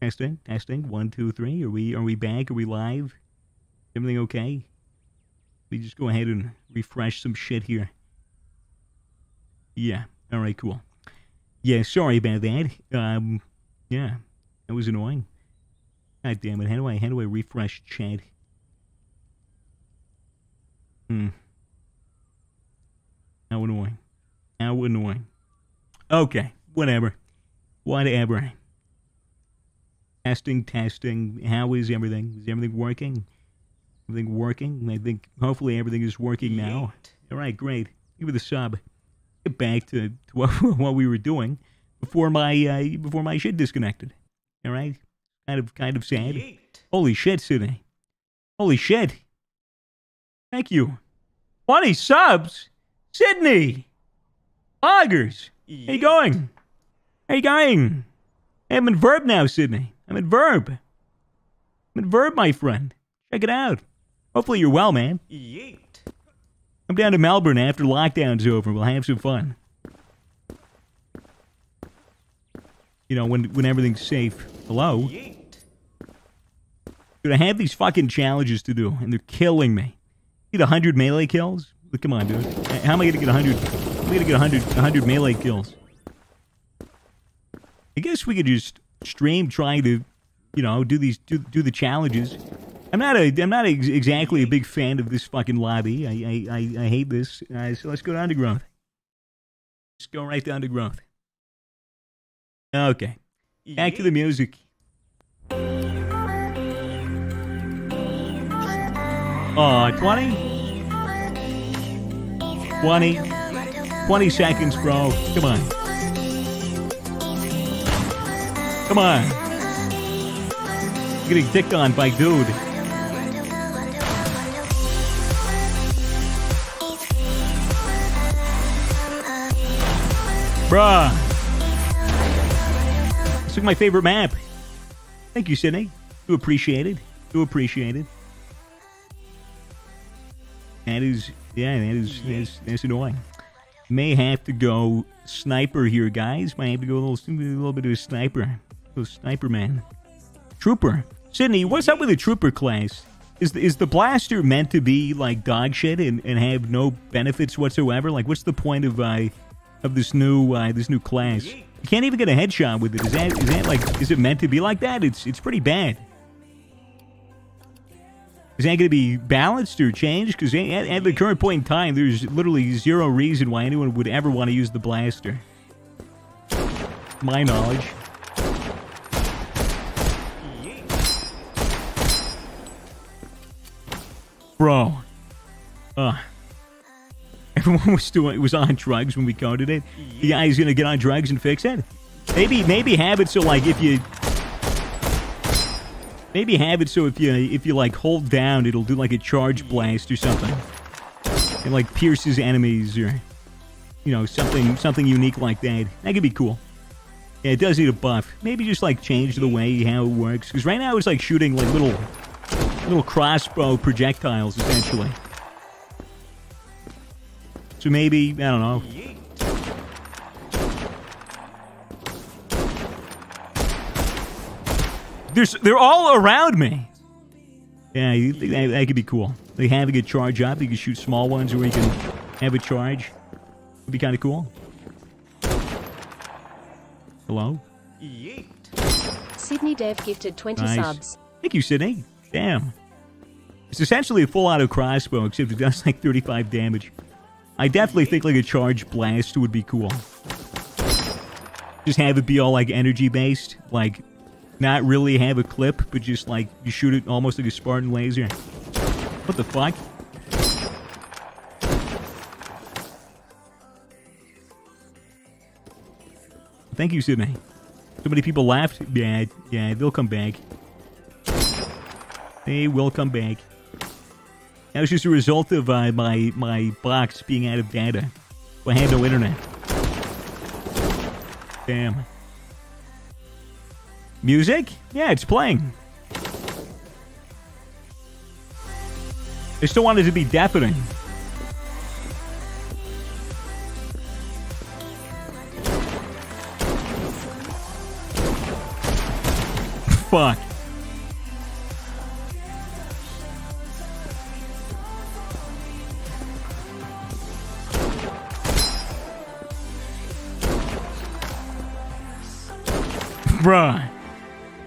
Testing, testing. One, two, three. Are we are we back? Are we live? Everything okay? Let me just go ahead and refresh some shit here. Yeah. All right. Cool. Yeah. Sorry about that. Um. Yeah. That was annoying. God damn it. How do I how do I refresh chat? Hmm. How annoying. How annoying. Okay. Whatever. Whatever. Testing, testing. How is everything? Is everything working? Everything working? I think hopefully everything is working now. All right, great. Give it the sub. Get back to, to what, what we were doing before my uh, before my shit disconnected. All right, kind of kind of sad. Holy shit, Sidney! Holy shit! Thank you. Twenty subs, Sidney. Augers. How you going? How you going? I'm in Burg now, Sidney. I'm in Burg. I'm in Burg, my friend. Check it out. Hopefully you're well, man. Yeet. I'm down to Melbourne after lockdown's over. We'll have some fun. You know, when when everything's safe. Hello? Yeet. Dude, I have these fucking challenges to do, and they're killing me. Need 100 melee kills? Come on, dude. How am I gonna get 100? I'm gonna get 100, 100 melee kills. I guess we could just stream trying to, you know, do these do, do the challenges. I'm not a I'm not ex- exactly a big fan of this fucking lobby. I I, I, I hate this. Uh, so let's go to growth. Let's go right down to growth. Okay. Back to the music. Oh, 20? 20? 20 seconds, bro. Come on. Come on. You're getting dicked on by dude. Bruh. This is my favorite map. Thank you, Sidney. Do appreciate it. Do appreciate it. That is, yeah, that is, that's, that's annoying. May have to go sniper here, guys. Might have to go a little, a little bit of a sniper. A sniper man. Trooper. Sidney, what's up with the trooper class? Is the, is the blaster meant to be like dog shit and, and have no benefits whatsoever? Like, what's the point of uh, of this new uh, this new class? You can't even get a headshot with it. Is that is that like is it meant to be like that? It's it's pretty bad. Is that going to be balanced or changed? Because at, at the current point in time, there's literally zero reason why anyone would ever want to use the blaster. My knowledge. Bro. Uh, everyone was doing was on drugs when we coded it. The guy's gonna get on drugs and fix it. Maybe maybe have it so like if you maybe have it so if you if you like hold down, it'll do like a charge blast or something. It like pierces enemies or you know something something unique like that. That could be cool. Yeah, it does need a buff. Maybe just like change the way how it works. Because right now it's like shooting like little little crossbow projectiles essentially. So maybe I don't know. There's, they're all around me. Yeah, that, that could be cool. They have a good charge up, you can shoot small ones, or you can have a charge. It'd be kind of cool. Hello. Sidney Dev gifted 20 Nice. subs. Thank you, Sidney. Damn. It's essentially a full auto crossbow, except it does like 35 damage. I definitely think like a charge blast would be cool. Just have it be all like energy based, like not really have a clip, but just like you shoot it almost like a Spartan laser. What the fuck? Thank you, Sidney. So many people left. Yeah, yeah, they'll come back. They will come back. That was just a result of uh, my my box being out of data. I had no internet. Damn. Music? Yeah, it's playing. I still wanted to be deafening. fuck?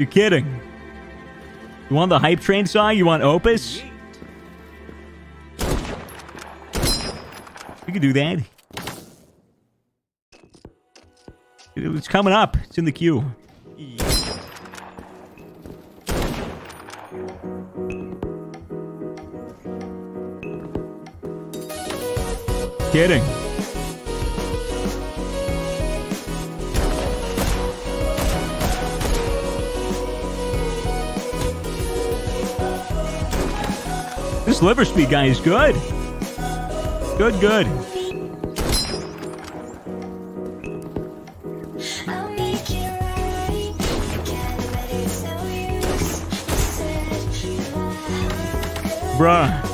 Kidding. You want the hype train song? You want Opus? We can do that. It's coming up. It's in the queue. Kidding. This liver speed guy is good. Good, good. I'll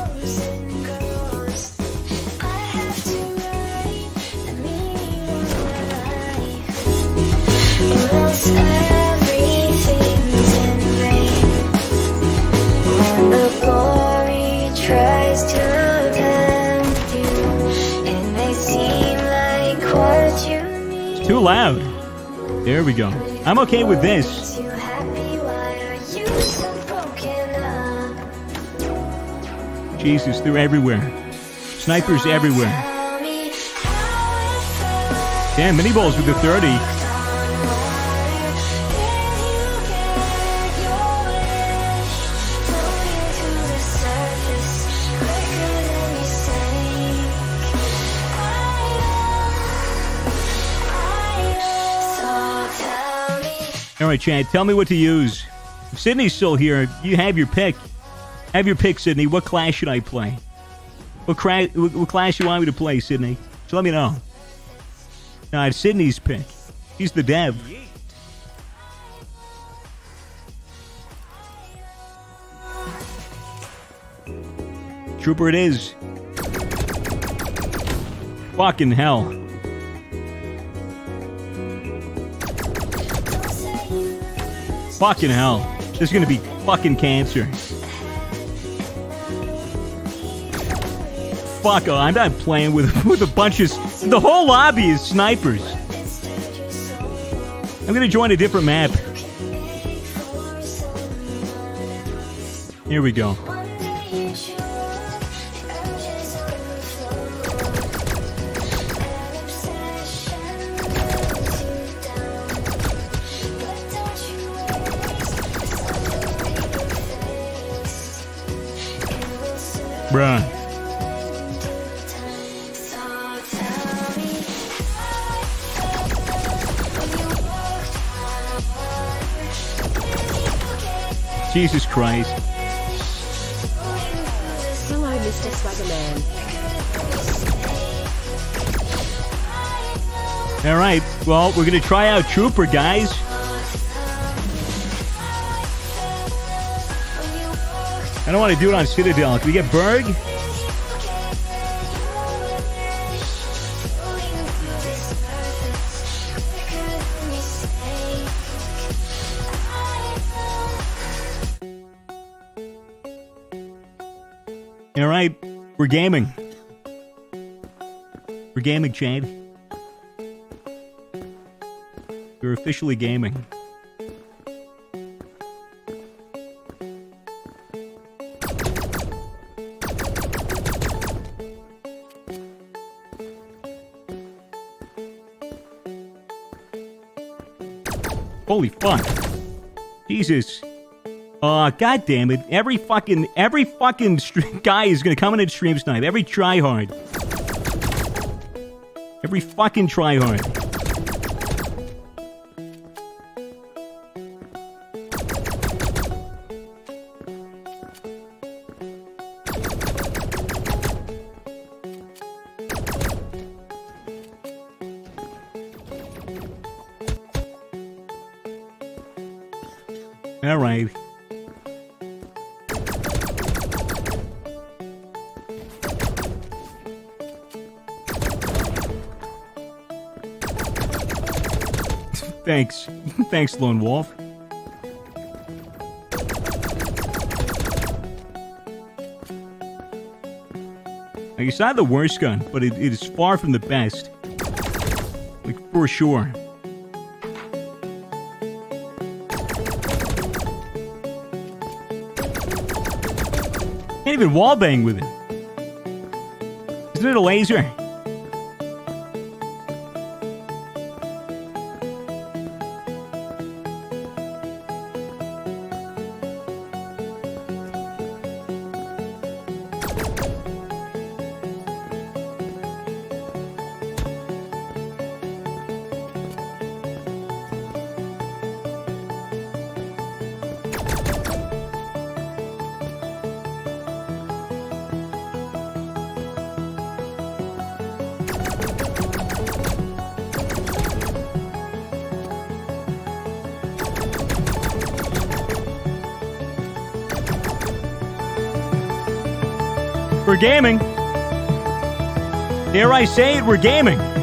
I'm okay with this. Makes you happy, why are you so broken up? Jesus, they're everywhere. Snipers everywhere. Tell me how it felt Damn, mini balls with the 30. All right, Chad, tell me what to use. If Sidney's still here. You have your pick. Have your pick, Sidney. What class should I play? What, cra- what class you want me to play, Sidney? So let me know. Now, I have Sidney's pick. He's the dev. Trooper it is. Fucking hell. Fucking hell. This is gonna be fucking cancer. Fuck, oh, I'm not playing with with a bunch of the whole lobby is snipers. I'm gonna join a different map. Here we go. Jesus Christ. Hello, Mr. Swaggerman. All right. Well, we're gonna try out Trooper, guys. I don't want to do it on Citadel. Can we get Burg? We're gaming. We're gaming, Chad. We're officially gaming. Holy fuck. Jesus. Uh, god damn it. Every fucking, every fucking guy is gonna come in and stream snipe. Every tryhard. Every fucking tryhard. Thanks. Thanks, Lone Wolf. Like, it's not the worst gun, but it, it is far from the best. Like, for sure. Can't even wallbang with it. Isn't it a laser? Gaming. Dare I say it, we're gaming.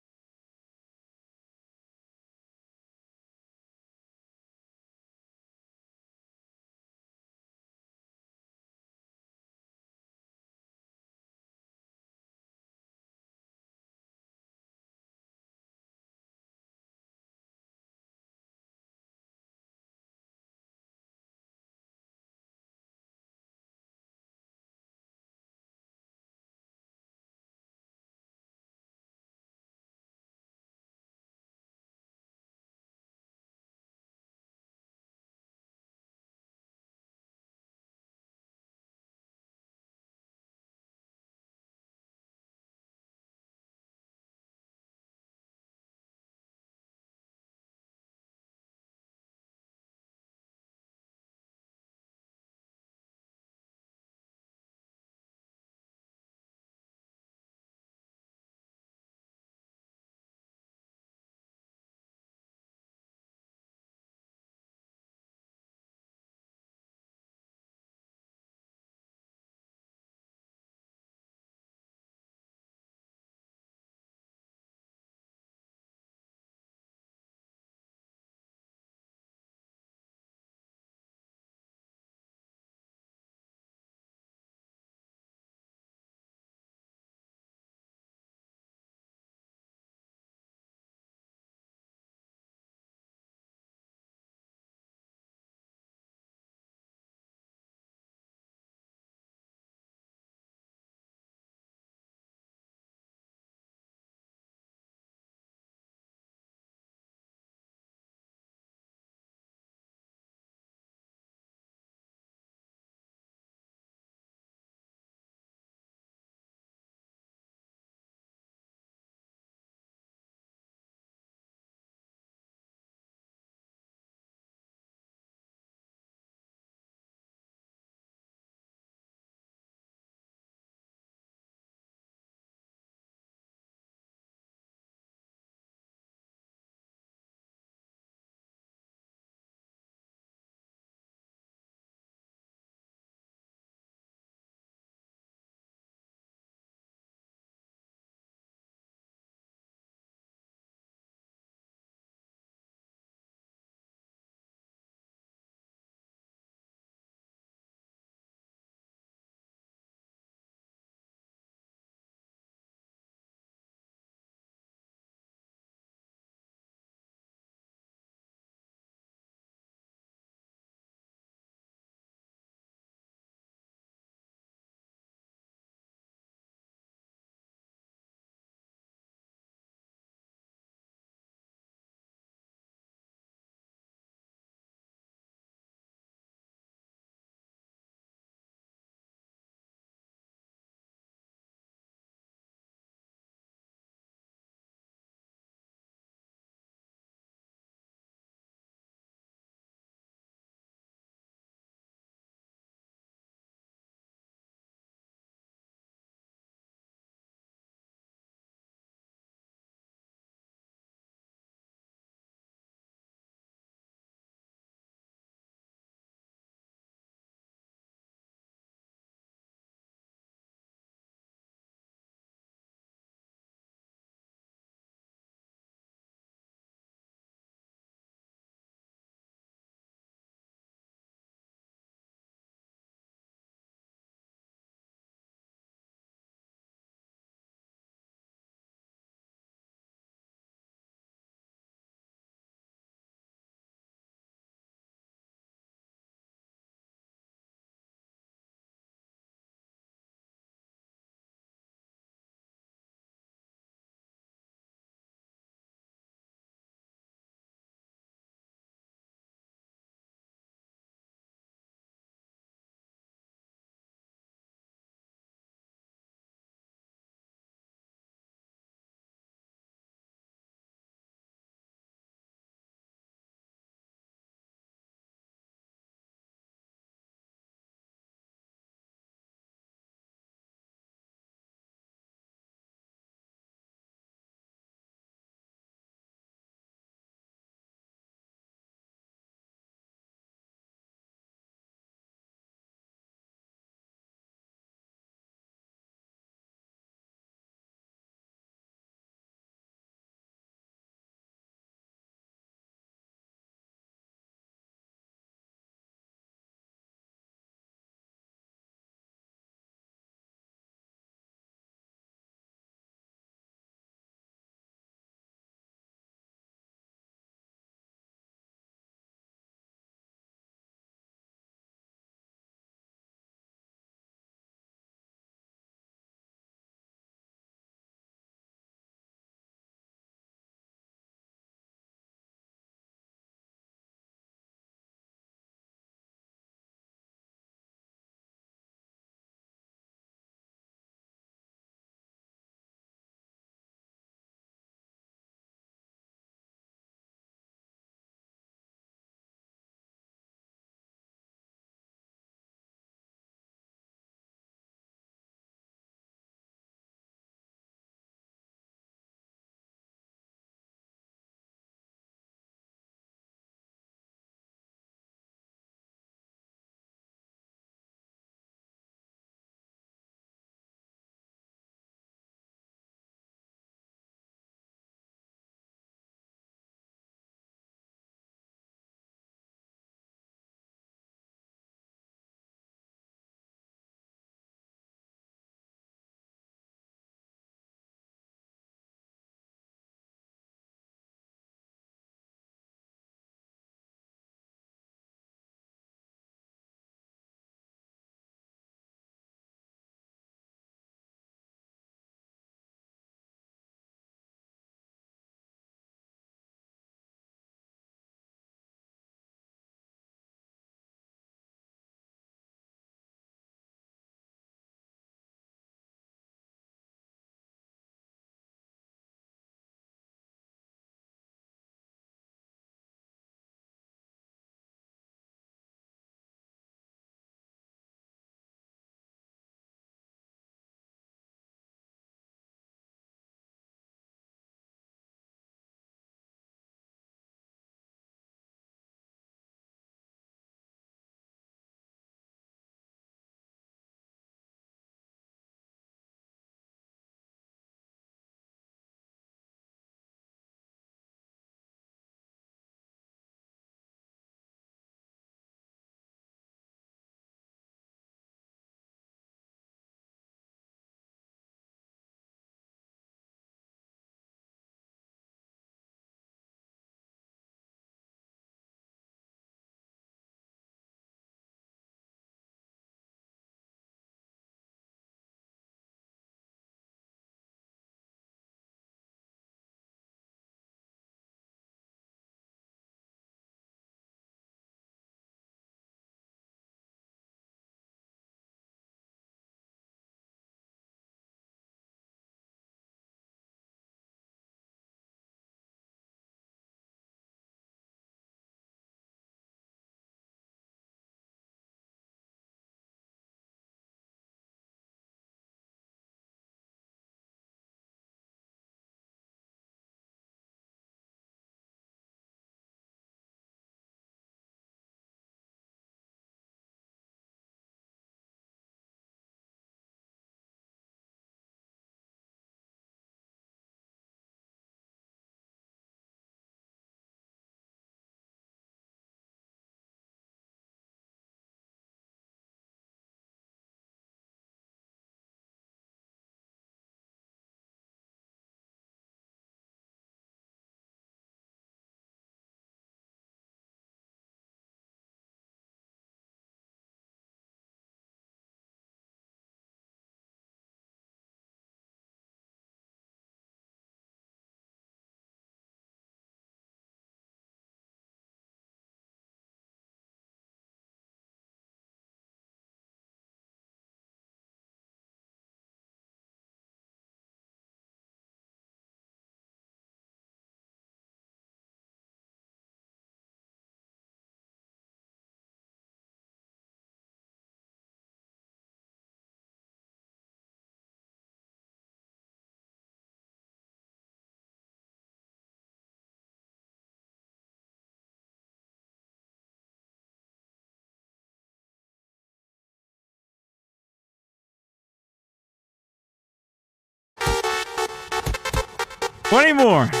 20 more.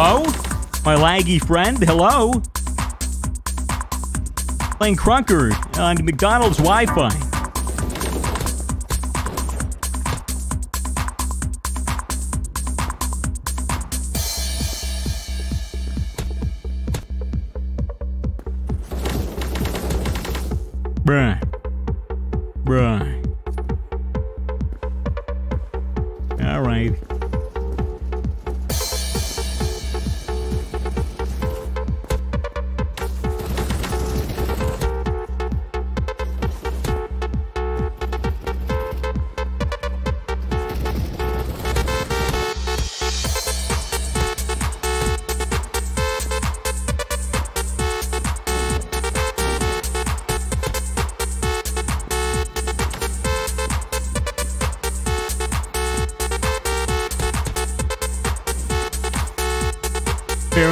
Hello? My laggy friend, hello? Playing Krunker on McDonald's Wi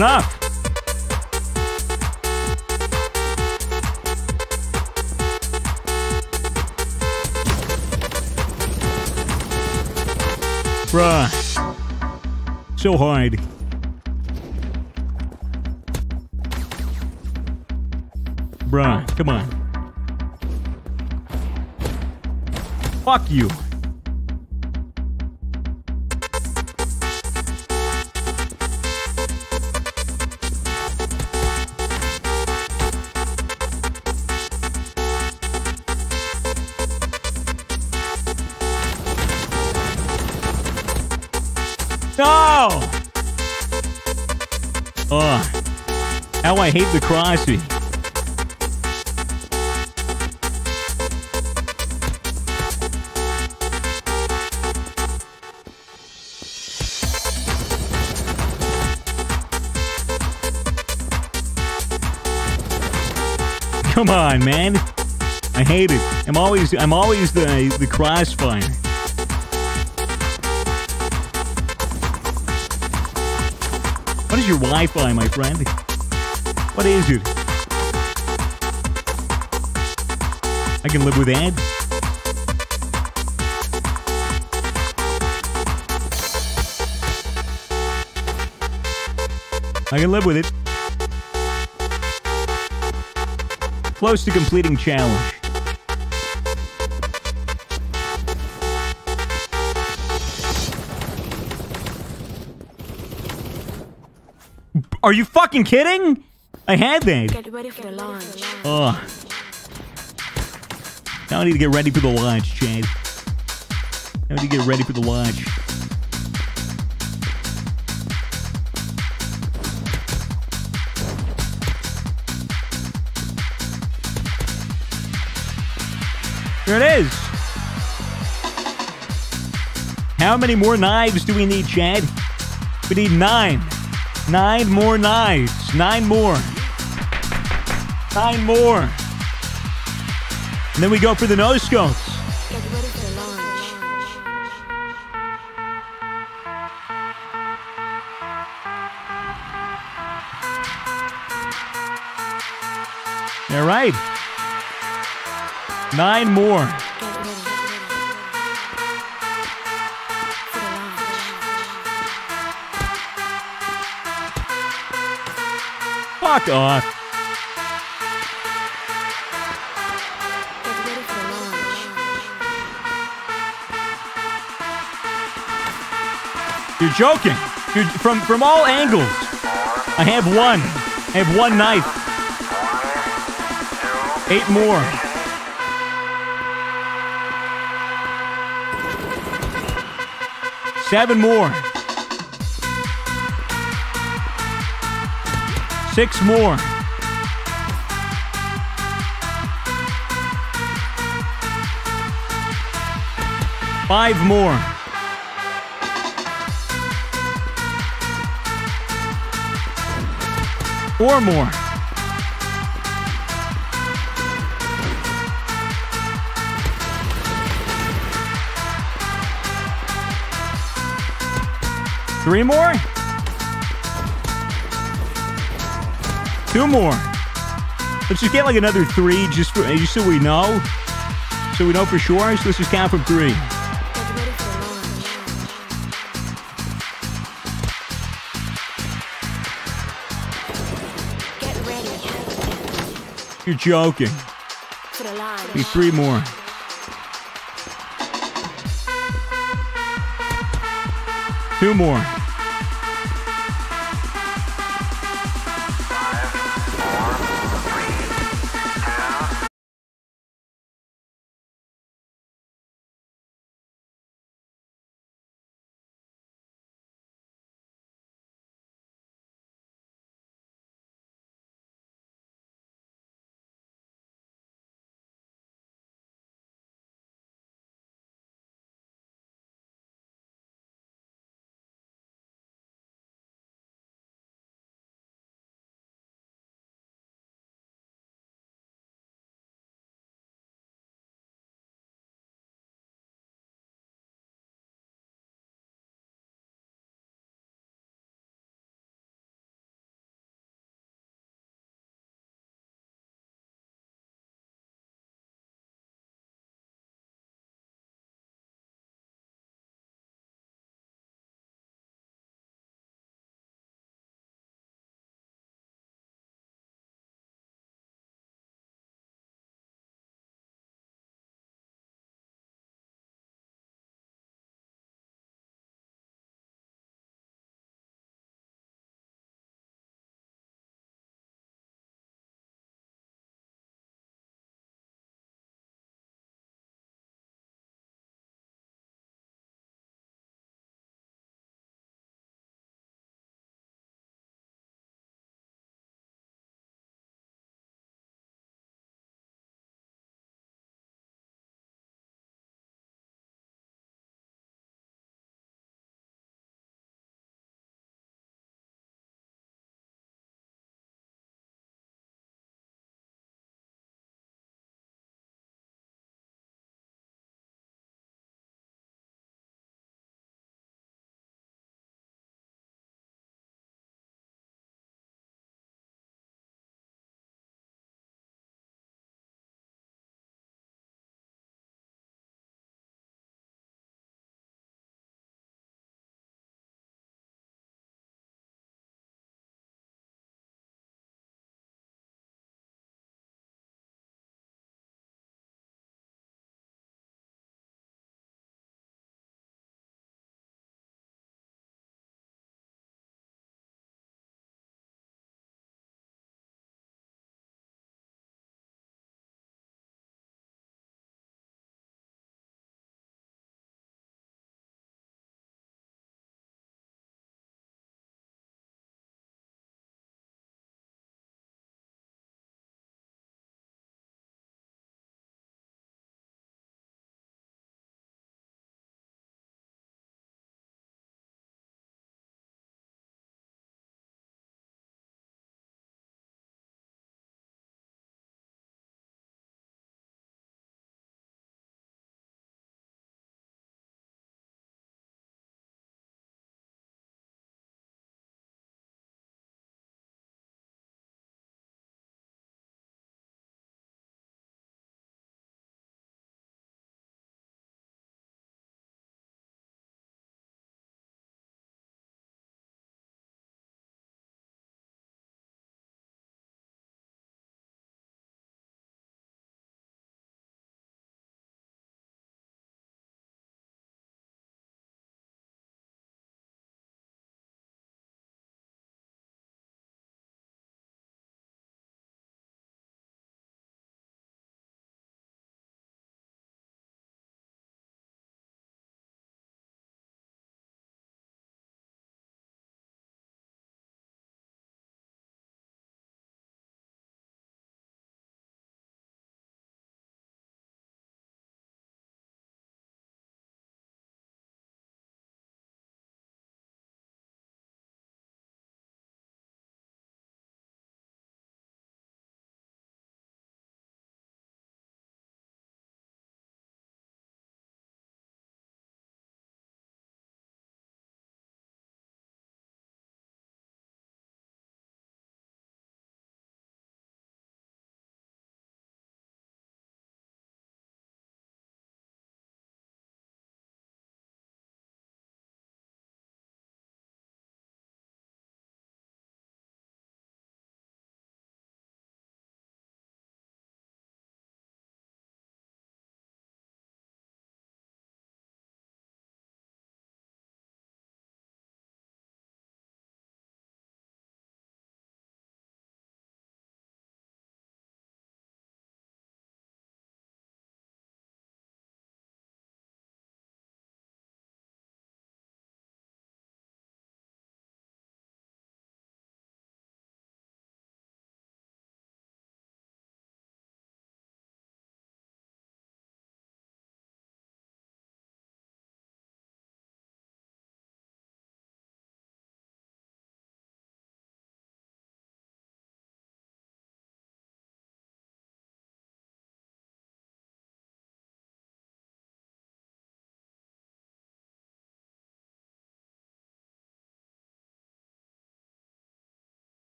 Enough. Bruh. So hard. Bruh, come on. Fuck you. I hate the crossy. Come on, man. I hate it. I'm always I'm always the the crossfire. What is your Wi-Fi, my friend? What is it? I can live with that. I can live with it. Close to completing challenge. Are you fucking kidding? I had that. Get ready for the launch. Ugh. Now I need to get ready for the launch, Chad. Now I need to get ready for the launch. There it is. How many more knives do we need, Chad? We need nine. Nine more knives. Nine more. Nine more. And then we go for the no scopes. Get ready for the launch. All right. Nine more. Fuck off. You're joking. You're, from from all angles. I have one. I have one knife. Eight more. Seven more. Six more. Five more. Four more. Three more. Two more. Let's just get like another three, just for, just so we know, so we know for sure. So let's just count from three. You're joking. Be three more. Two more.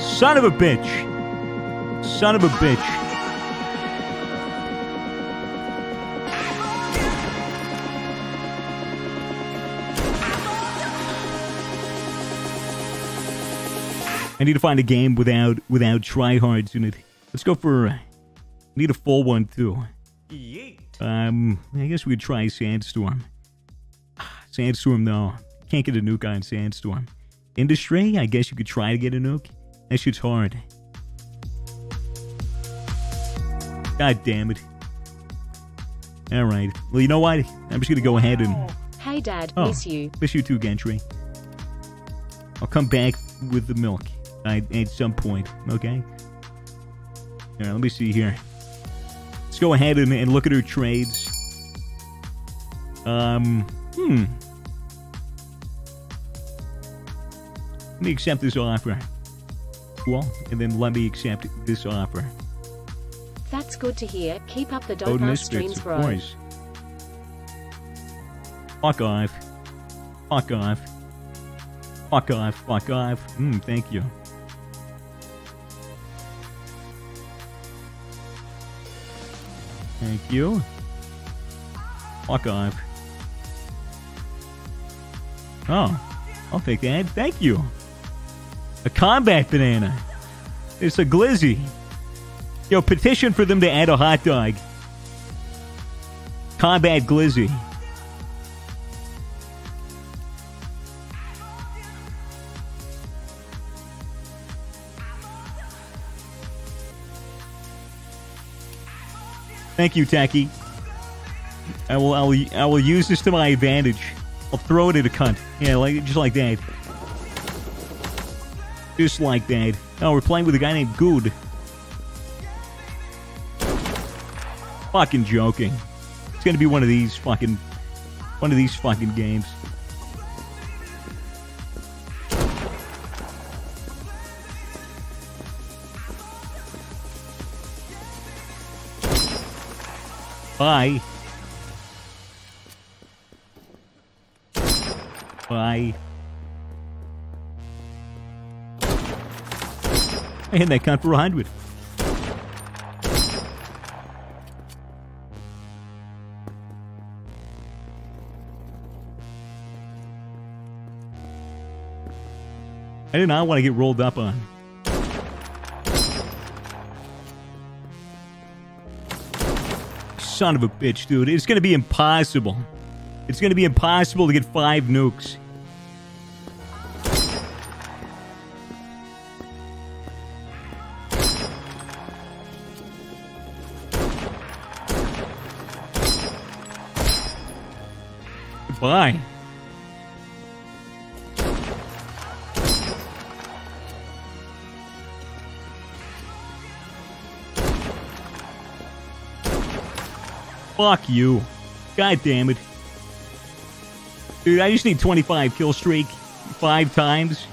Son of a bitch. Son of a bitch. I need to find a game without without tryhards in it. Let's go for. Need a full one too. Um, I guess we could try Sandstorm. Sandstorm though, can't get a nuke on Sandstorm. Industry, I guess you could try to get a nuke. That shit's hard. God damn it. All right. Well, you know what? I'm just gonna go ahead and Hey dad, Oh. miss you. miss you too, Gentry. I'll come back with the milk I, at some point. Okay. All right. Let me see here. Let's go ahead and, and look at her trades. Um. Hmm. Let me accept this offer. Well, And then let me accept this offer. That's good to hear. Keep up the dope Odin ass of bro. course. Fuck off. Fuck off. Fuck off. Fuck off. Hmm, thank you. Thank you. Fuck off. Oh, I'll take that. Thank you. A combat banana. It's a glizzy. Yo, petition for them to add a hot dog. Combat glizzy. Thank you, Tacky. I will, I will, I will use this to my advantage. I'll throw it at a cunt. Yeah, like just like that. Just like that. Oh, we're playing with a guy named Good. Fucking joking. It's gonna be one of these fucking, one of these fucking games. Bye. Bye. I hit that cunt for a hundred. I do not want to get rolled up on. Son of a bitch, dude. It's going to be impossible. It's going to be impossible to get five nukes. Goodbye. Fuck you. God damn it. Dude, I just need 25 kill streak five times.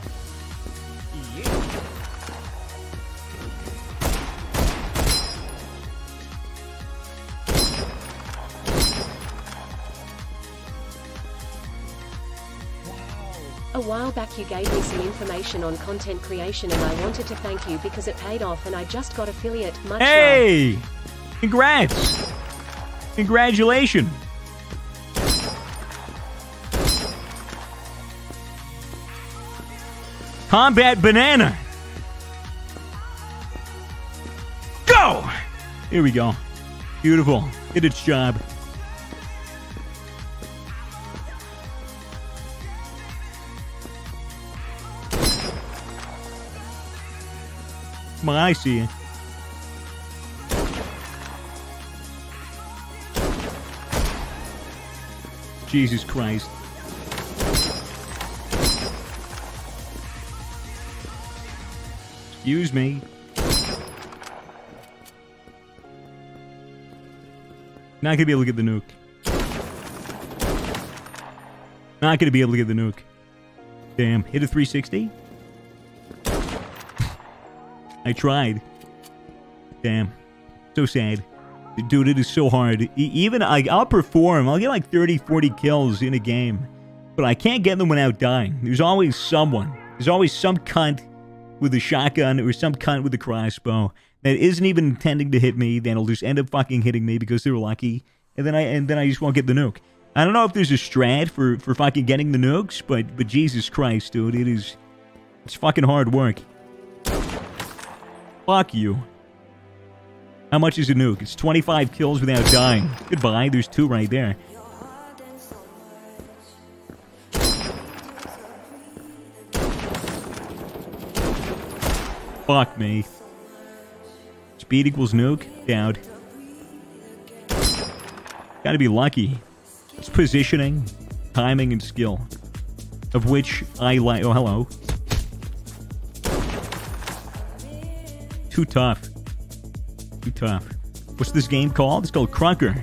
You gave me some information on content creation and I wanted to thank you because it paid off and I just got affiliate. Much love. Hey! Congrats! Congratulations! Combat Banana! Go! Here we go. Beautiful. Did its job. On, I see you. Jesus Christ. Excuse me. Not gonna be able to get the nuke. Not gonna be able to get the nuke. Damn, hit a 360? I tried. Damn. So sad. Dude, it is so hard. E- even I, I'll perform. I'll get like 30, 40 kills in a game. But I can't get them without dying. There's always someone. There's always some cunt with a shotgun or some cunt with a crossbow that isn't even intending to hit me, that'll just end up fucking hitting me because they're lucky, and then I and then I just won't get the nuke. I don't know if there's a strat for for fucking getting the nukes, but but Jesus Christ, dude, it is it's fucking hard work. Fuck you. How much is a nuke? It's 25 kills without dying. Goodbye. There's two right there. Fuck me. Speed equals nuke? Doubt. Gotta be lucky. It's positioning, timing, and skill. Of which I like. Oh, hello. Too tough. Too tough. What's this game called? It's called Krunker.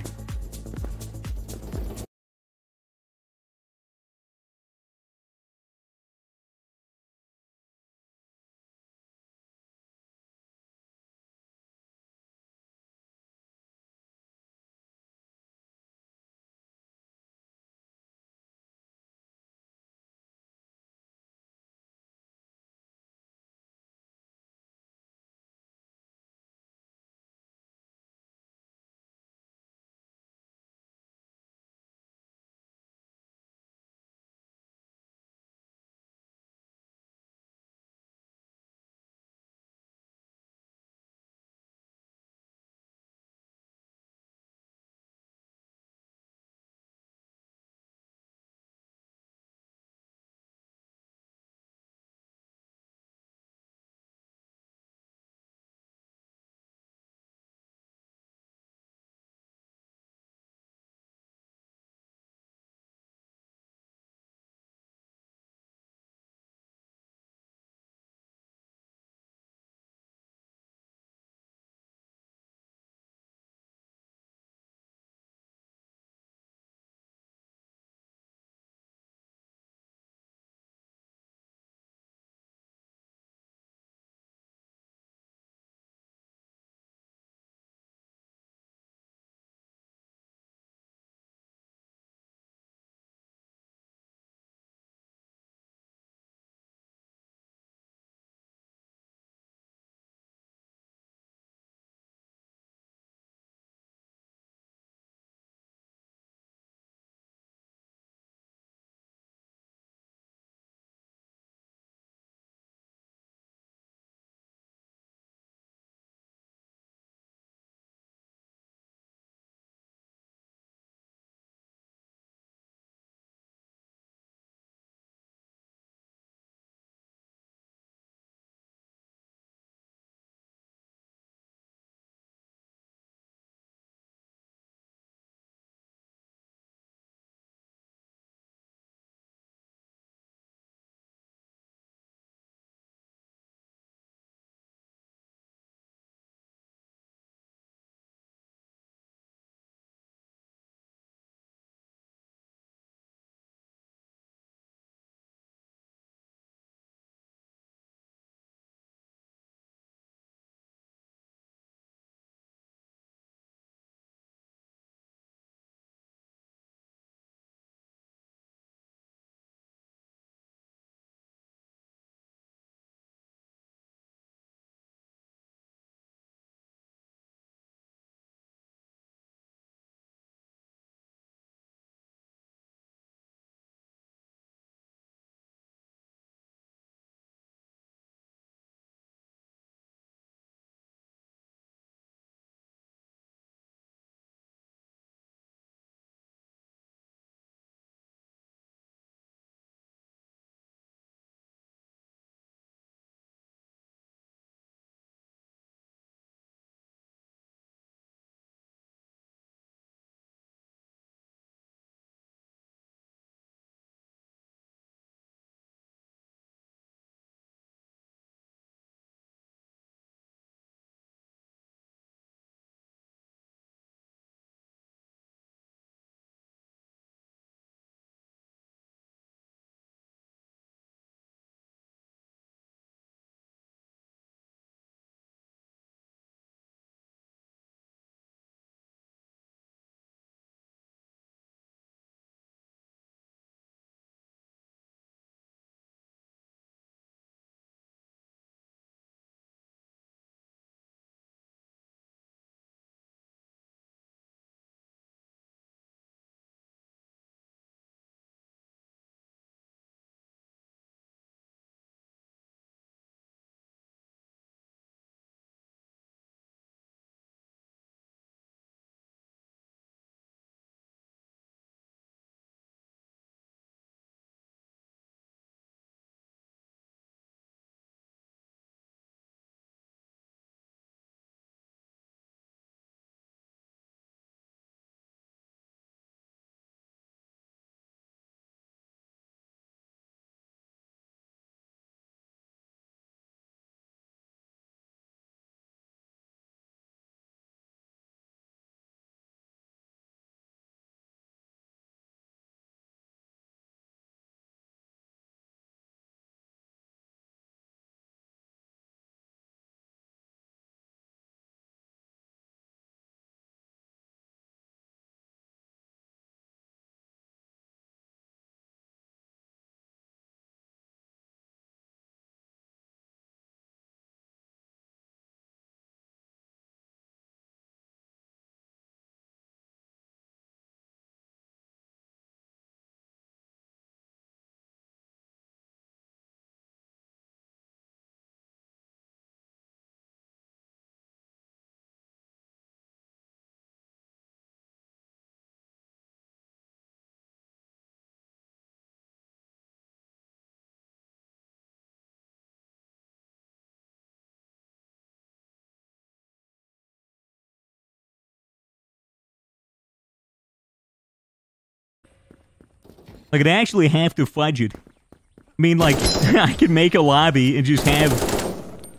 Like, I'd actually have to fudge it. I mean, like, I could make a lobby and just have...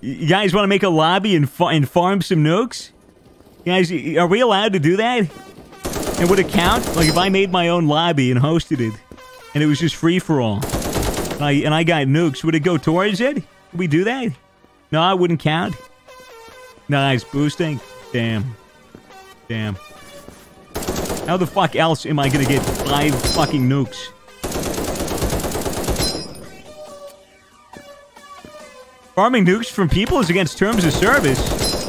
You guys want to make a lobby and, fa- and farm some nukes? Guys, are we allowed to do that? And would it count? Like, if I made my own lobby and hosted it, and it was just free-for-all, and I, and I got nukes, would it go towards it? Would we do that? No, I wouldn't count. Nice, boosting. Damn. Damn. How the fuck else am I gonna get five fucking nukes? Farming nukes from people is against terms of service.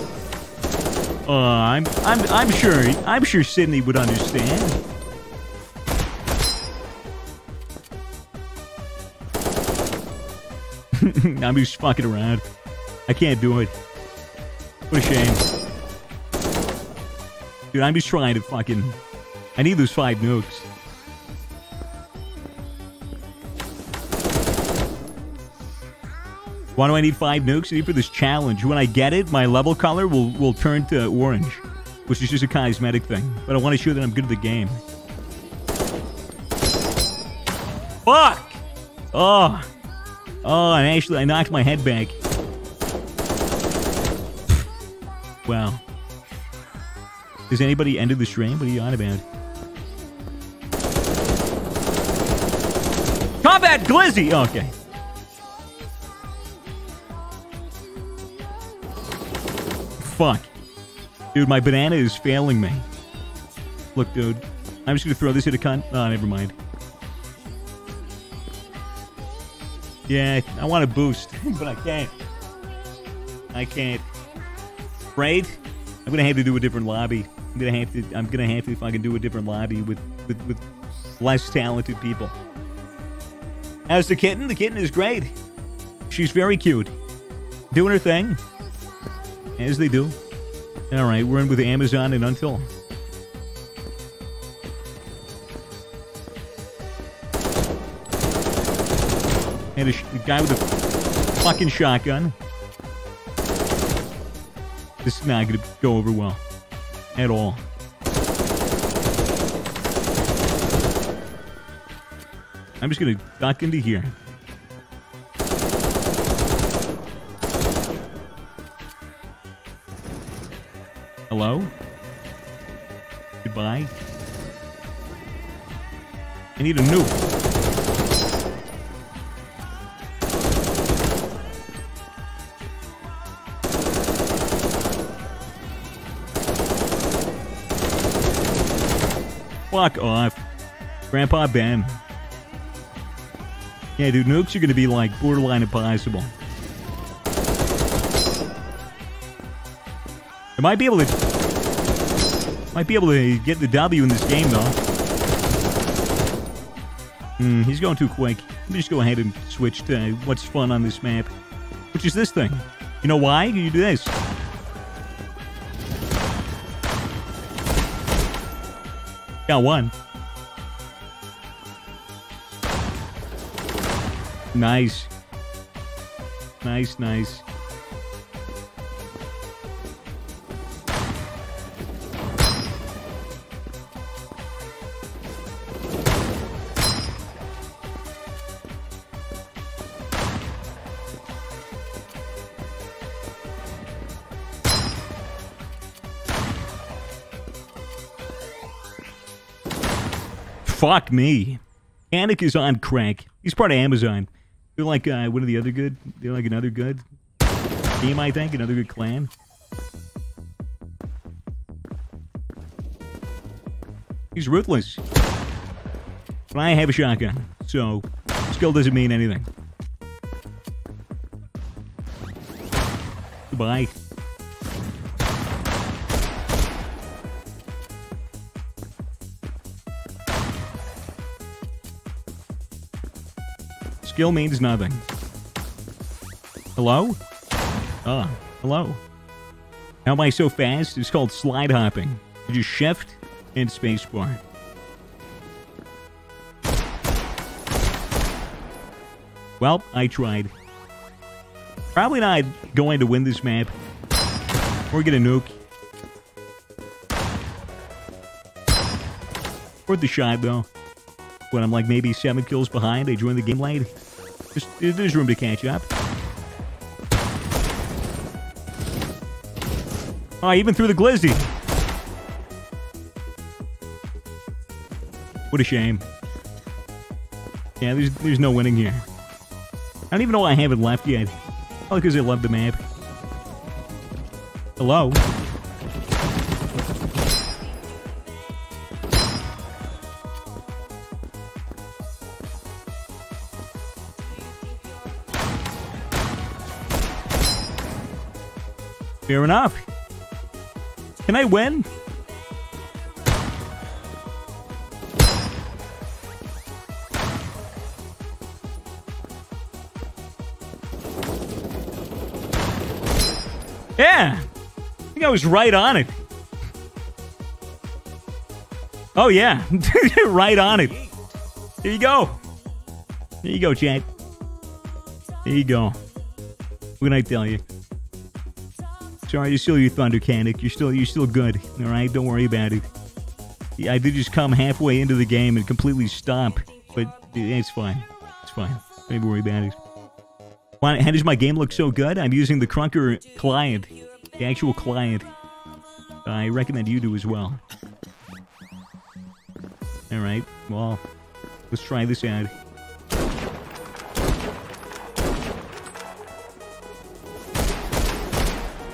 Uh, I'm, I'm, I'm sure, I'm sure Sidney would understand. I'm just fucking around. I can't do it. What a shame. Dude, I'm just trying to fucking... I need those five nukes. Why do I need five nukes? I need for this challenge. When I get it, my level color will, will turn to orange, which is just a cosmetic thing. But I want to show that I'm good at the game. Fuck! Oh! Oh, and actually, I knocked my head back. wow. Has anybody ended the stream? What are you on about? Combat Glizzy! Oh, okay. Fuck. Dude, my banana is failing me. Look, dude. I'm just gonna throw this at a cunt. Oh, never mind. Yeah, I want to boost, but I can't. I can't. Right? I'm gonna have to do a different lobby. I'm gonna have to. I'm gonna have to if I can do a different lobby with with, with less talented people. As the kitten, the kitten is great. She's very cute, doing her thing, as they do. All right, we're in with Amazon and Until. And a, a guy with a fucking shotgun. This is not going to go over well. At all. I'm just going to duck into here. Hello? Goodbye? I need a nuke. Fuck off. Grandpa Ben. Yeah, dude, nukes are gonna be like borderline impossible. I might be able to... Might be able to get the W in this game, though. Hmm, he's going too quick. Let me just go ahead and switch to what's fun on this map. Which is this thing. You know why? You do this. Got one. Nice. Nice, nice. Fuck me. Anik is on crank. He's part of Amazon. They're like, uh, what are the other good? They're like another good team, I think. Another good clan. He's ruthless. But I have a shotgun, so skill doesn't mean anything. Goodbye. Skill means nothing. Hello? Ah, hello. How am I so fast? It's called slide hopping. You just shift and spacebar. Well, I tried. Probably not going to win this map. Or get a nuke. Worth the shot, though. when I'm like maybe seven kills behind. I join the game late. There's, room to catch up. Oh, even through the glizzy. What a shame. Yeah, there's there's no winning here. I don't even know why I haven't left yet. Probably because I love the map. Hello? Fair enough. Can I win? Yeah. I think I was right on it. Oh, yeah. right on it. There you go. There you go, chat. There you go. What can I tell you? Sorry, you're still your Thunder Canic. You're still you're still good. All right, don't worry about it. I did just come halfway into the game and completely stop, but it's fine. It's fine. Don't worry about it. Why, how does my game look so good? I'm using the Krunker client, the actual client. I recommend you do as well. All right. Well, let's try this out.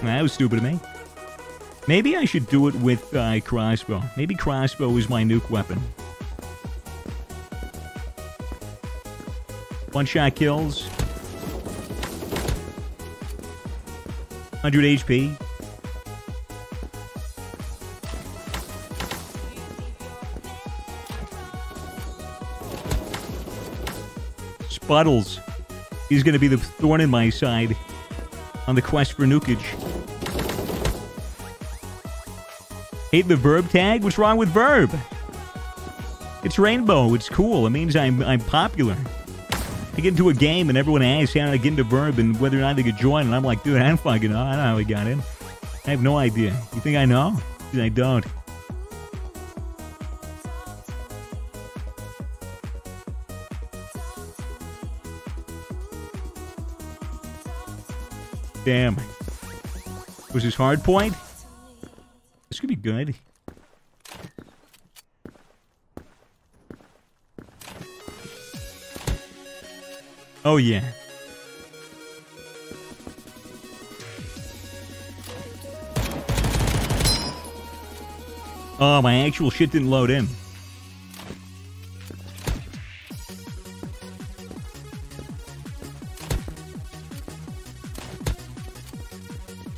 That was stupid of me. Maybe I should do it with uh, crossbow. Maybe crossbow is my nuke weapon. One shot kills. 100 HP. Spuddles. He's going to be the thorn in my side on the quest for nukage. The verb tag? What's wrong with verb? It's rainbow. It's cool. It means I'm I'm popular. I get into a game and everyone asks how I get into verb and whether or not they could join, and I'm like, dude, I don't fucking know. I don't know how I got in. I have no idea. You think I know? I don't. Damn. Was his hard point? Good. Oh, yeah. Oh, my actual shit didn't load in.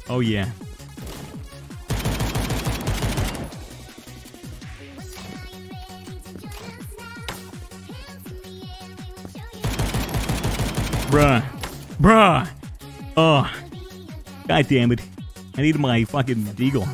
Oh, yeah. Bruh. Oh. God damn it. I need my fucking deagle.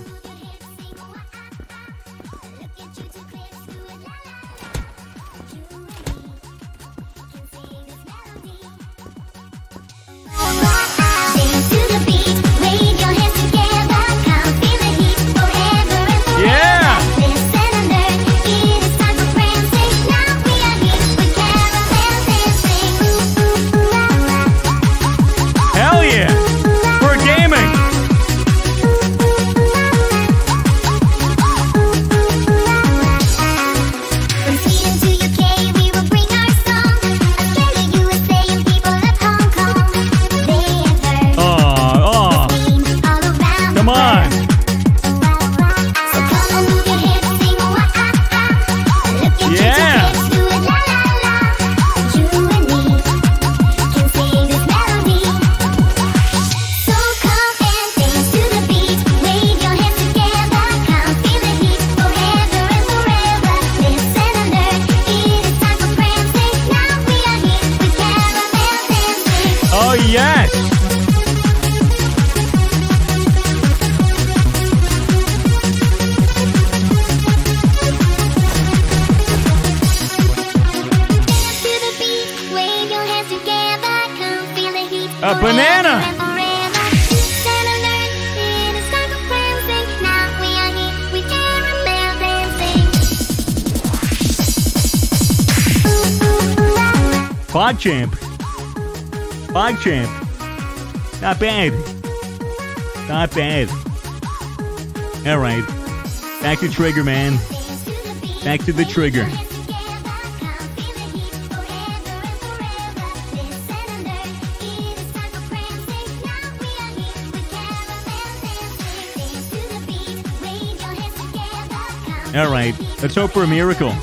Champ. Bog Champ. Not bad. Not bad. Alright. Back to Trigger, man. Back to the Trigger. All right, let's hope for a miracle.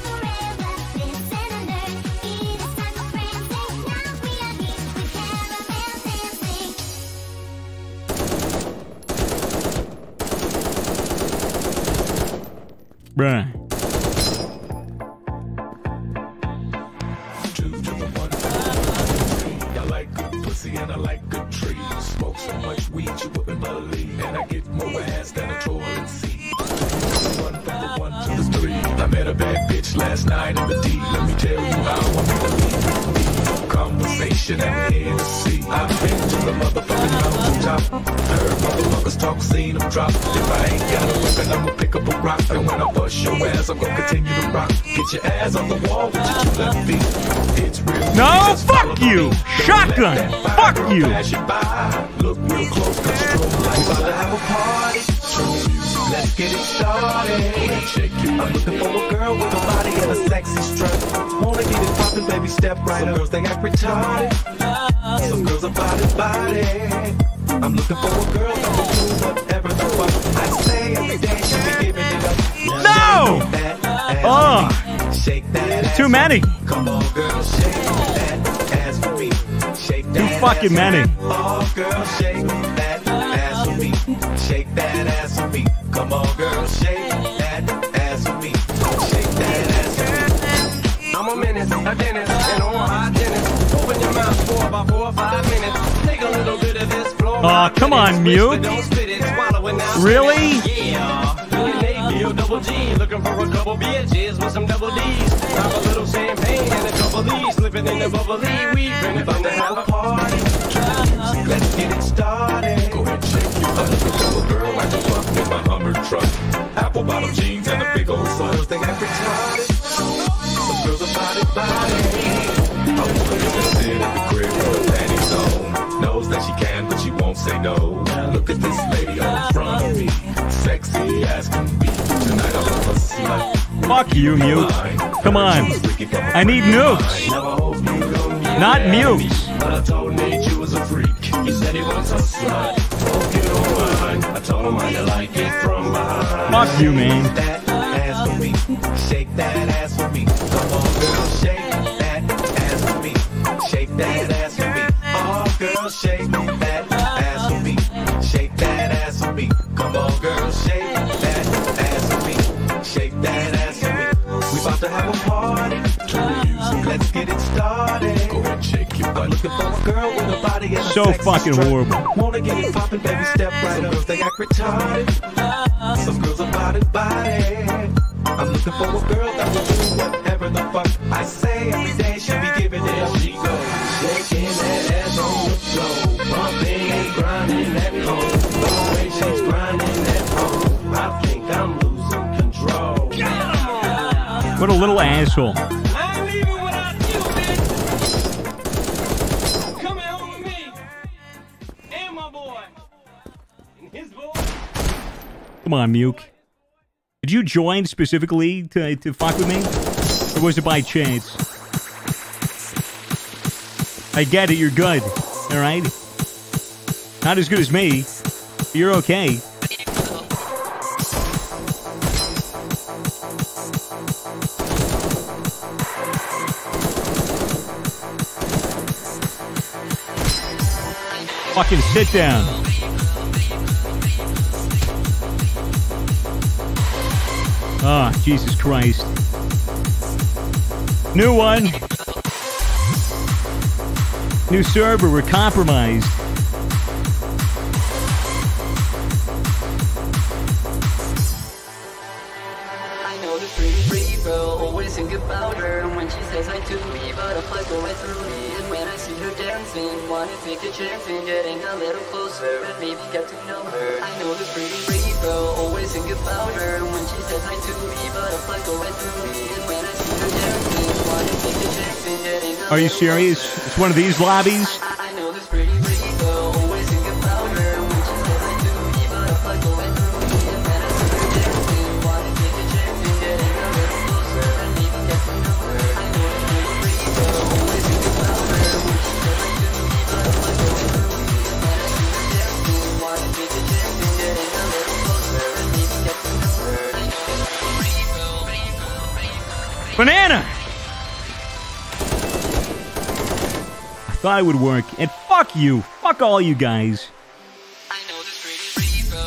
sexy as can be. Tonight. Fuck you, Mute. Come on. I need nukes. Not Mute. I told Nate you was a freak. He said he wants a slut. I told him I like it from behind. Fuck you, man. Shake that ass for me. Come on, girl. Shake that ass for me. Shake that everybody. So fucking horrible. Body. I'm looking for a girl that will do whatever the fuck I say. Every day she be giving it. She goes shaking that ass on the floor, bumping and grinding that pole. The way she's grinding that pole, I think I'm losing control. What a little asshole. Come on, Muke. Did you join specifically to, to fuck with me? Or was it by chance? I get it, you're good. Alright? Not as good as me. you're okay. Fucking sit down. Ah, oh, Jesus Christ. New one. New server, we're compromised. Are you serious? It's one of these lobbies? I would work. And fuck you. Fuck all you guys.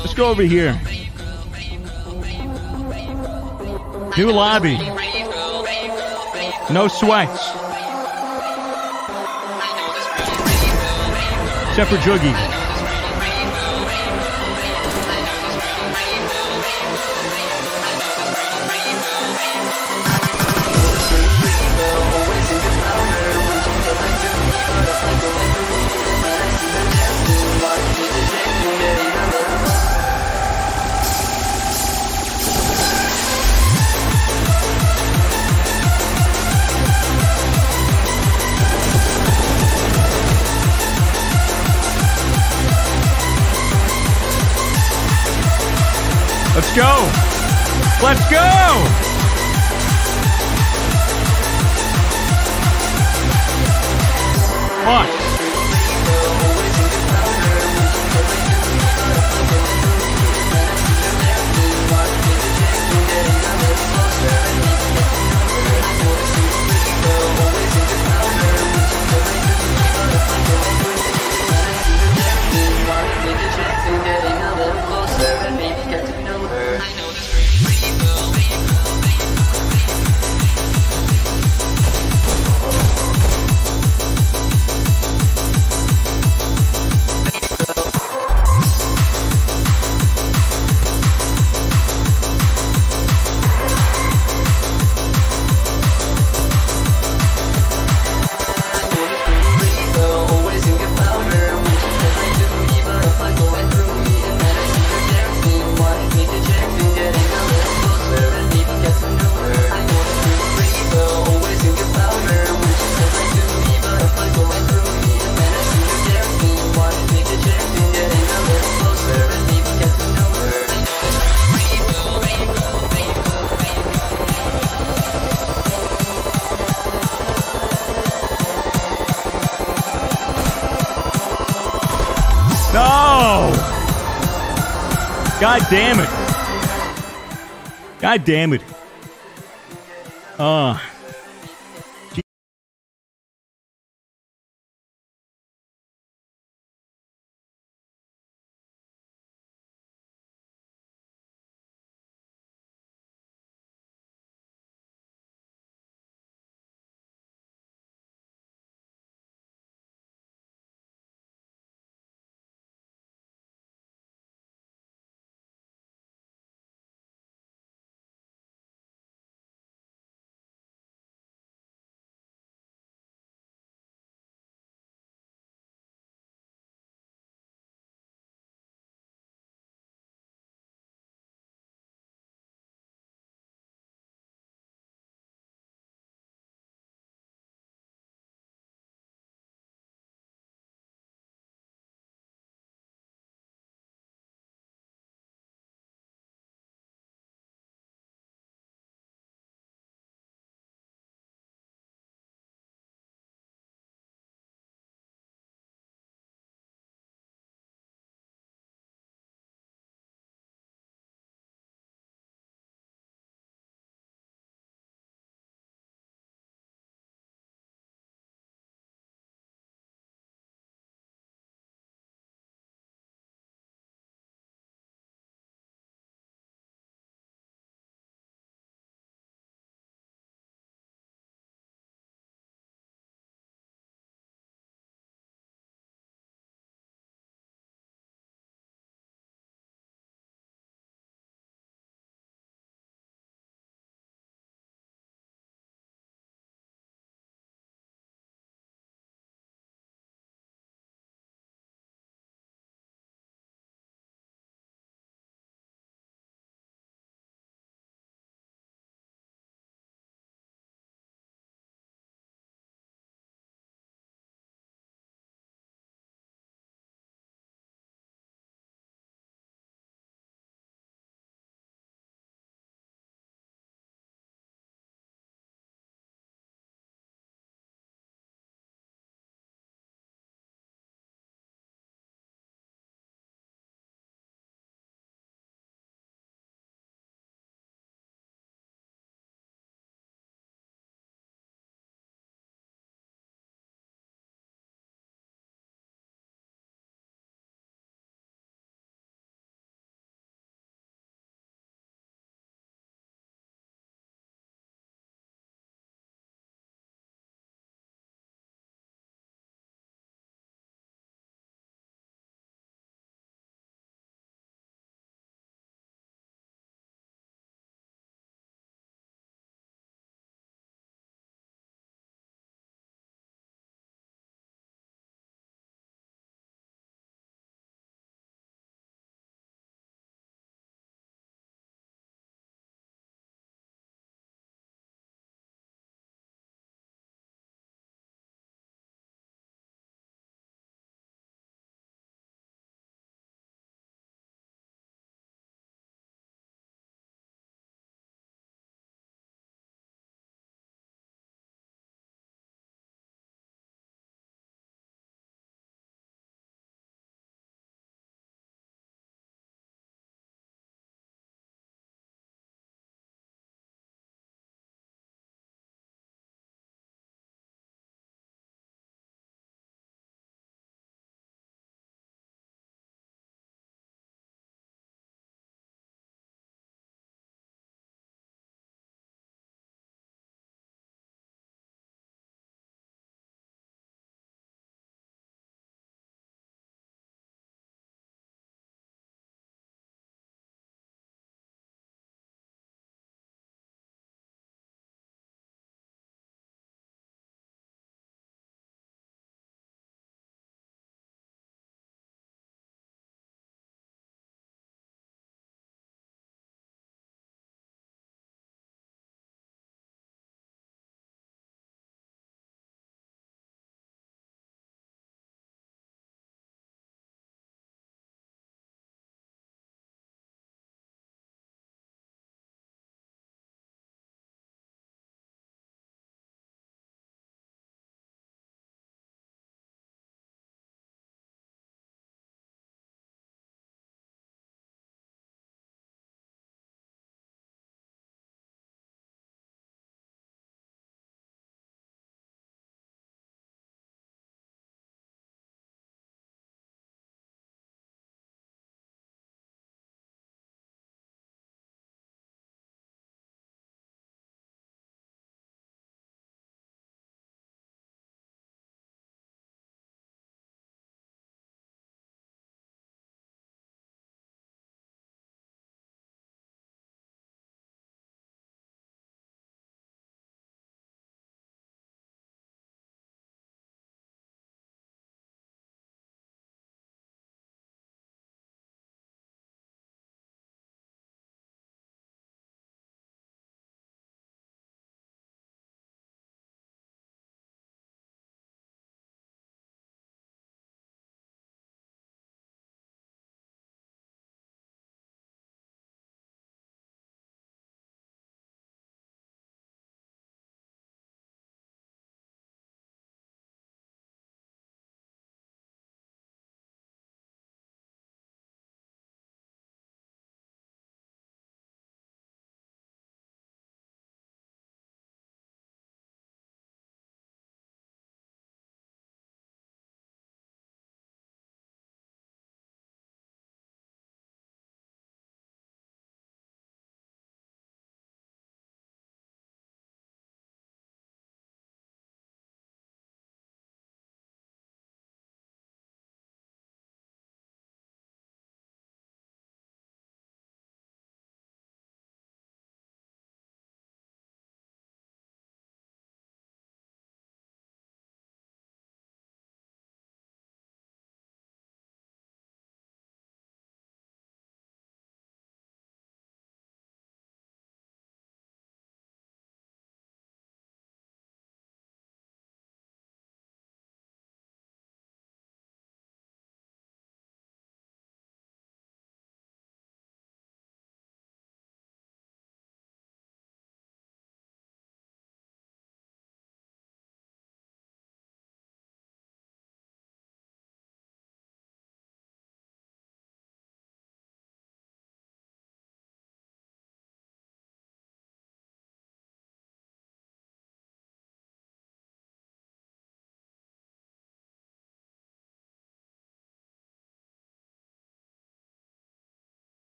Let's go over here. New lobby. No sweats. Except for Juggie. go! Fuck. God damn it.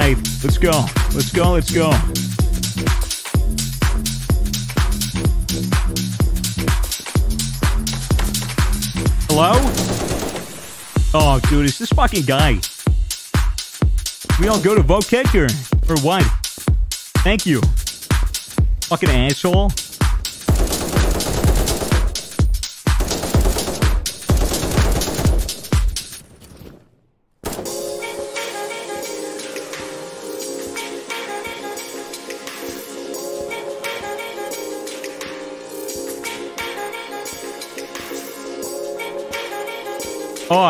Right, let's go. Let's go. Let's go. Hello? Oh, dude, it's this fucking guy. We all go to vote kicker or what? Thank you. Fucking asshole.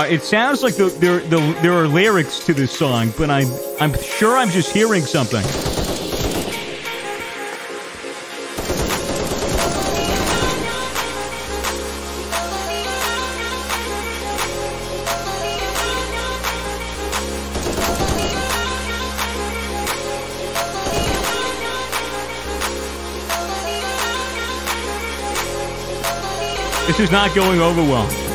Oh, it sounds like the, there, the, there are lyrics to this song, but I'm, I'm sure I'm just hearing something. This is not going over well.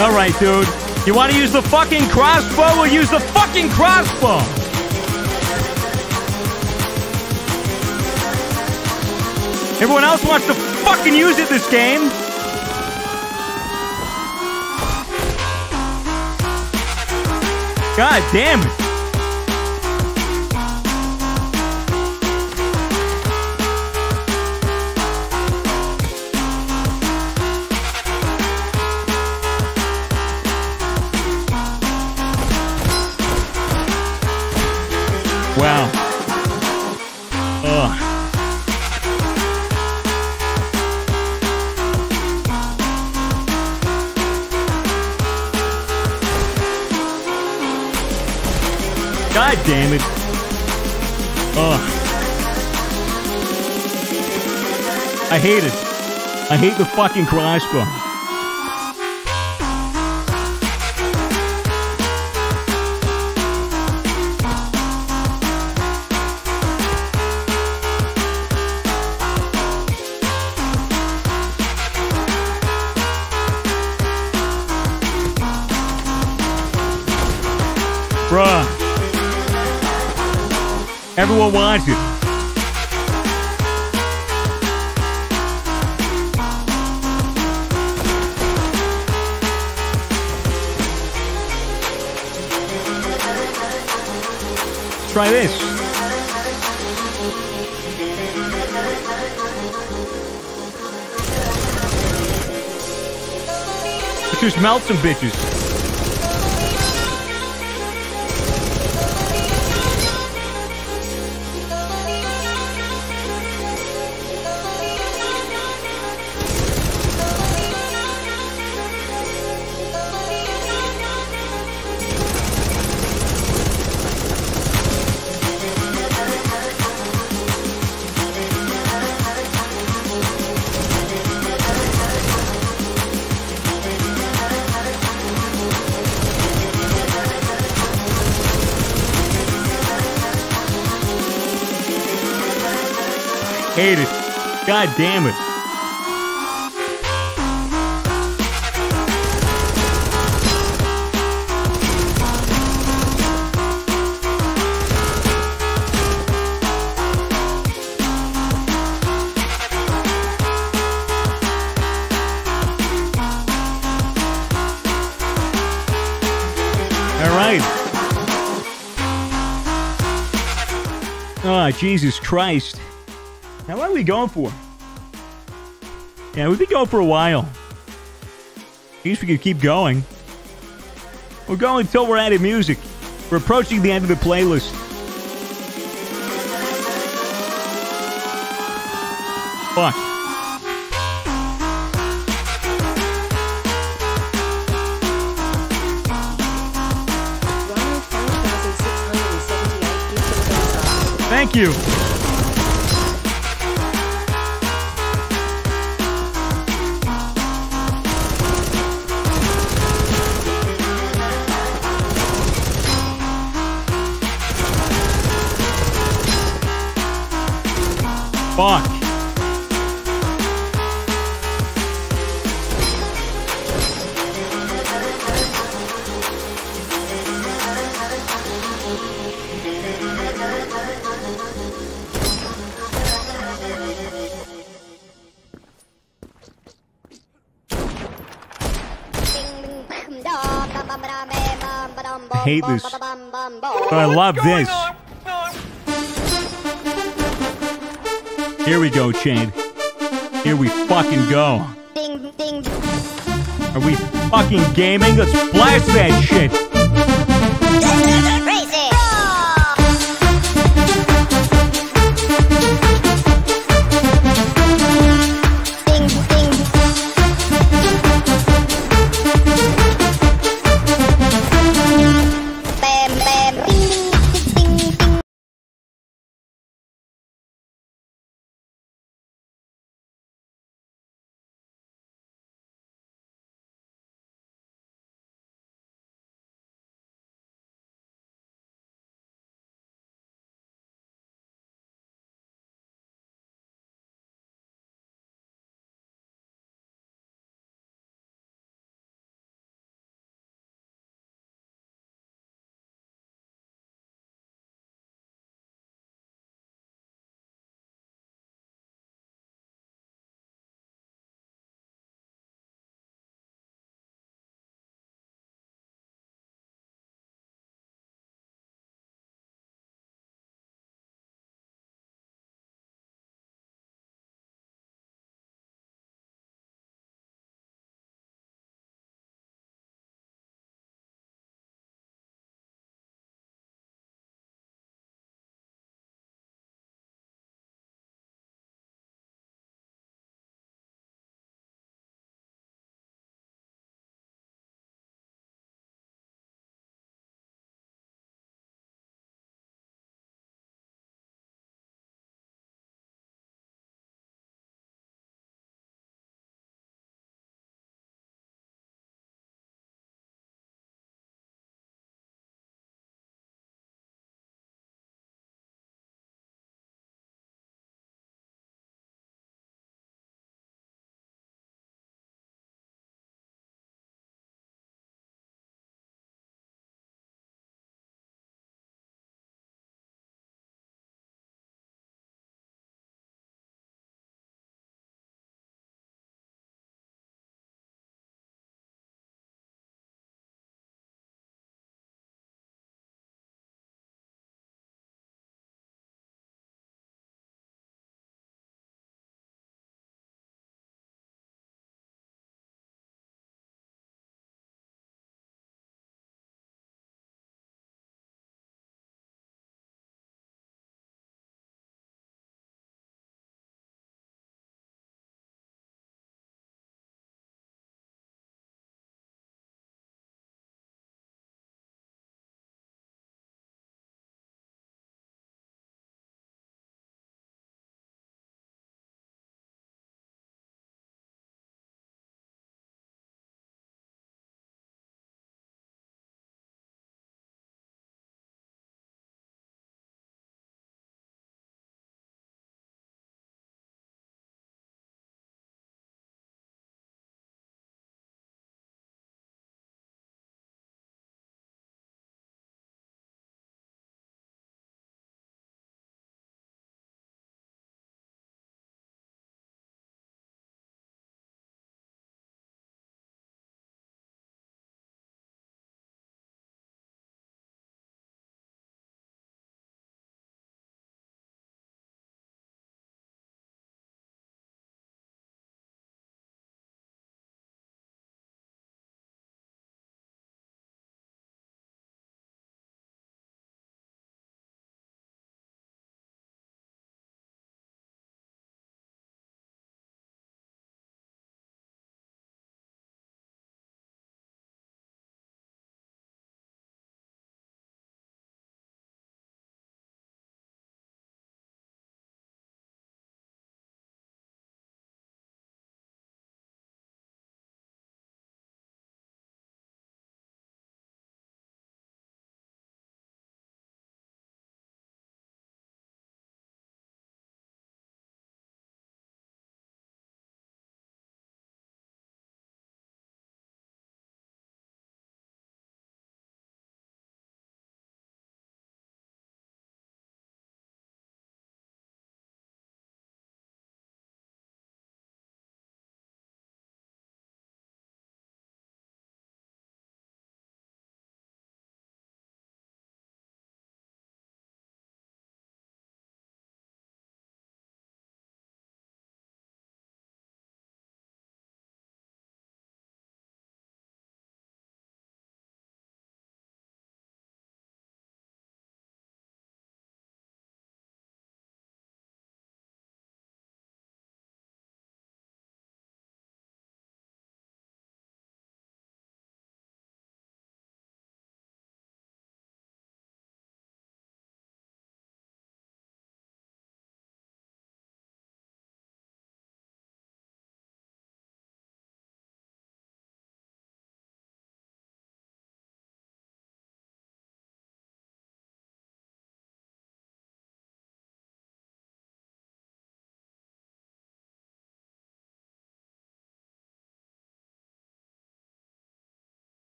All right, dude. You want to use the fucking crossbow? We'll use the fucking crossbow. Everyone else wants to fucking use it this game. God damn it. Hate the fucking crossbow. Bruh. Everyone wants it. Melt some bitches. Hate it. God damn it. All right. Oh, Jesus Christ. How long are we going for? Yeah, we've been going for a while. At least we could keep going. We're going until we're out of music. We're approaching the end of the playlist. Fuck. Ryan 5678 Houston Gaza. Thank you. Fuck. I hate this. But I love this. Here we go, Shane. Here we fucking go. Are we fucking gaming? Let's blast that shit.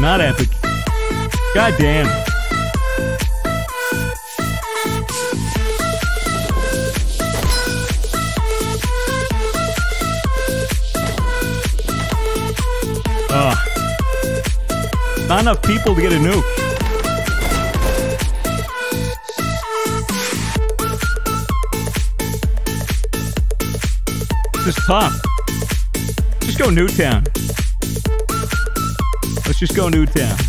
Not epic. God damn. Ugh. Ah. Not enough people to get a nuke. This is tough. Just go Newtown. Just go Newtown.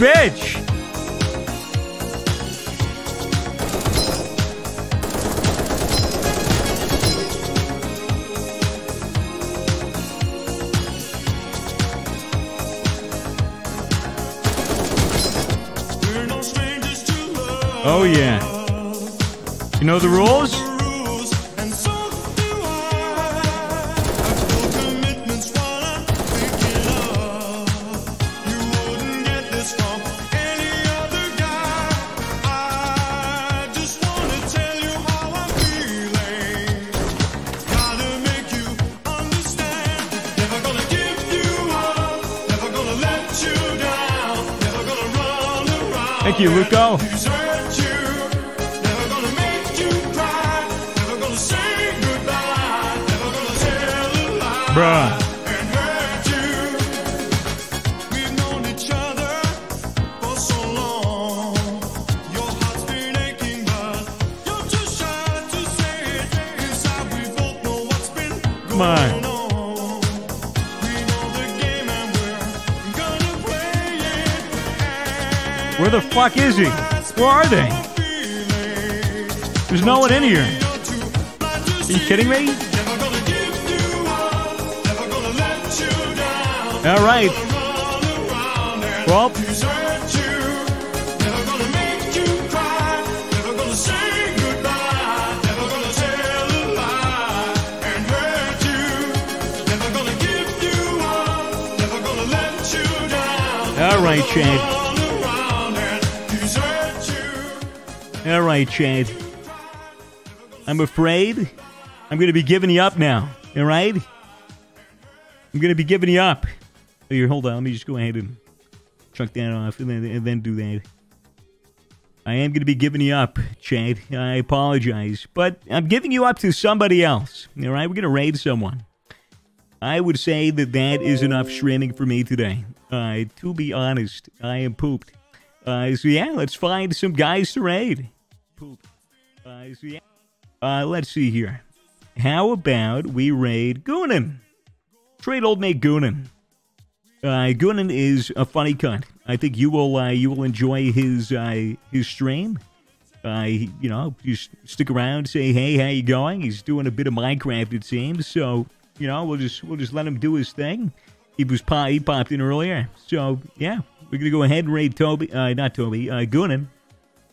Yeah, On. Where the fuck is he? Where are they? There's no one in here. Are you kidding me? All right. Right, Chad. All right, Chad. I'm afraid I'm going to be giving you up now. All right? I'm going to be giving you up. Here, hold on. Let me just go ahead and chuck that off and then, and then do that. I am going to be giving you up, Chad. I apologize. But I'm giving you up to somebody else. All right? We're going to raid someone. I would say that that is enough streaming for me today. Uh, to be honest, I am pooped. Uh, so yeah, let's find some guys to raid. Poop. Uh, so yeah. Uh, let's see here. How about we raid Goonan? Trade old mate Goonan. Uh, Goonan is a funny cunt. I think you will uh, you will enjoy his uh, his stream. Uh, you know, just stick around, say hey, how you going? He's doing a bit of Minecraft, it seems. So you know, we'll just we'll just let him do his thing. He was pop, he popped in earlier. So yeah, we're gonna go ahead and raid Toby, uh, not Toby, uh.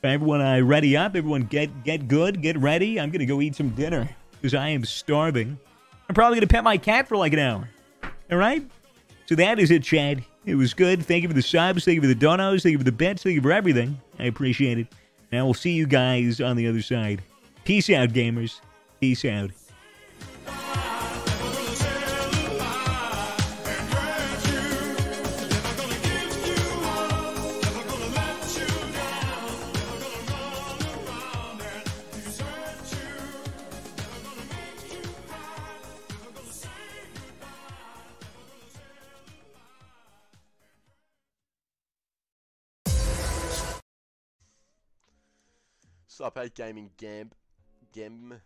Everyone, uh, ready up. Everyone, get get good, get ready. I'm gonna go eat some dinner because I am starving. I'm probably gonna pet my cat for like an hour. All right. So that is it, Chad. It was good. Thank you for the subs. Thank you for the donos. Thank you for the bets. Thank you for everything. I appreciate it. And we'll see you guys on the other side. Peace out, gamers. Peace out. Sup, hey gaming gamb, gem.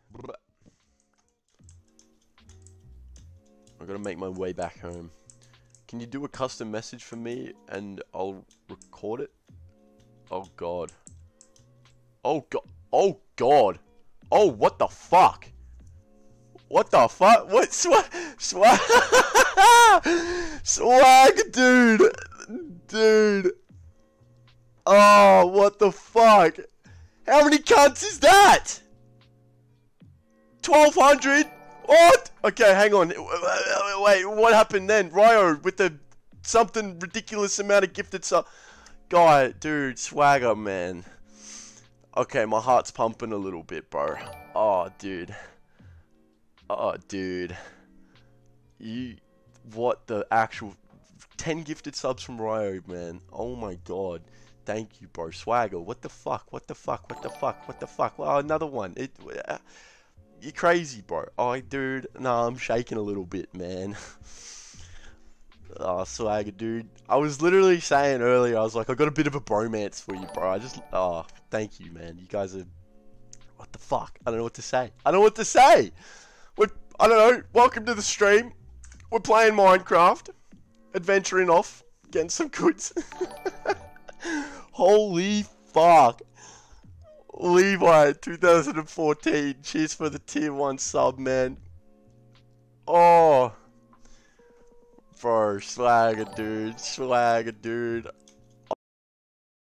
I gotta make my way back home. Can you do a custom message for me and I'll record it? Oh god. Oh god. Oh god. Oh, what the fuck? What the fuck? What swag? Swag? swag, dude. Dude. Oh, what the fuck? How many cunts is that? 1200? What? Okay, hang on. Wait, what happened then? Ryo with the something ridiculous amount of gifted sub. Guy, dude, swagger, man. Okay, my heart's pumping a little bit, bro. Oh, dude. Oh, dude. You, what the actual, 10 gifted subs from Ryo, man. Oh my god. Thank you, bro. Swagger, what the fuck? What the fuck? What the fuck? What the fuck? Well, another one. It, uh, you're crazy, bro. Oh, dude. Nah, I'm shaking a little bit, man. Oh, swagger, dude. I was literally saying earlier, I was like, I got a bit of a bromance for you, bro. I just, oh, thank you, man. You guys are, what the fuck? I don't know what to say. I don't know what to say. We're, I don't know. Welcome to the stream. We're playing Minecraft, adventuring off, getting some goods. Holy fuck. Levi, 2014. Cheers for the tier 1 sub, man. Oh. Bro, swagger, dude. Swagger, dude.